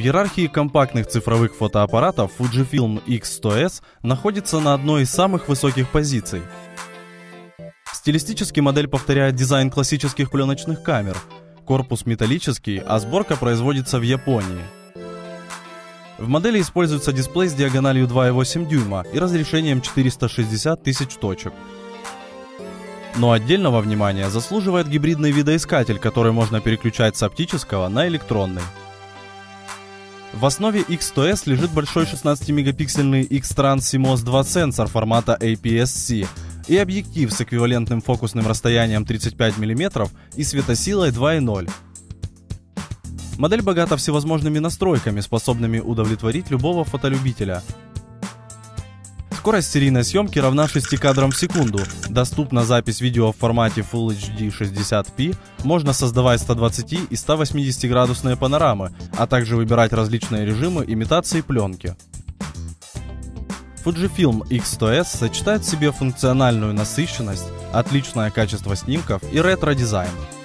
иерархии компактных цифровых фотоаппаратов Fujifilm X100S находится на одной из самых высоких позиций. Стилистически модель повторяет дизайн классических пленочных камер. Корпус металлический, а сборка производится в Японии. В модели используется дисплей с диагональю 2,8 дюйма и разрешением 460 тысяч точек. Но отдельного внимания заслуживает гибридный видоискатель, который можно переключать с оптического на электронный. В основе X100S лежит большой 16-мегапиксельный X-Trans CMOS 2 сенсор формата APS-C и объектив с эквивалентным фокусным расстоянием 35 мм и светосилой 2.0. Модель богата всевозможными настройками, способными удовлетворить любого фотолюбителя. Скорость серийной съемки равна 6 кадрам в секунду. Доступна запись видео в формате Full HD 60p. Можно создавать 120 и 180 градусные панорамы, а также выбирать различные режимы имитации пленки. Fujifilm X100S сочетает в себе функциональную насыщенность, отличное качество снимков и ретро-дизайн –